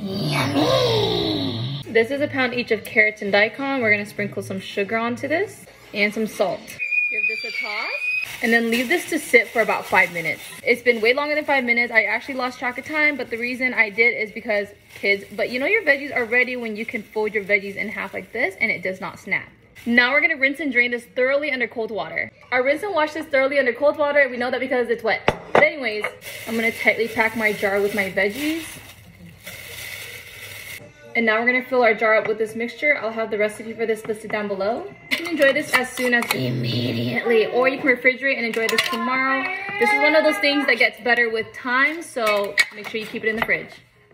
Yummy. This is a pound each of carrots and daikon. We're gonna sprinkle some sugar onto this and some salt. Give this a toss and then leave this to sit for about five minutes. It's been way longer than five minutes. I actually lost track of time, but the reason I did is because kids, but you know your veggies are ready when you can fold your veggies in half like this and it does not snap. Now we're gonna rinse and drain this thoroughly under cold water. I rinse and wash this thoroughly under cold water. We know that because it's wet. But anyways, I'm gonna tightly pack my jar with my veggies. And now we're gonna fill our jar up with this mixture. I'll have the recipe for this listed down below. You can enjoy this as soon as immediately, or you can refrigerate and enjoy this tomorrow. This is one of those things that gets better with time, so make sure you keep it in the fridge.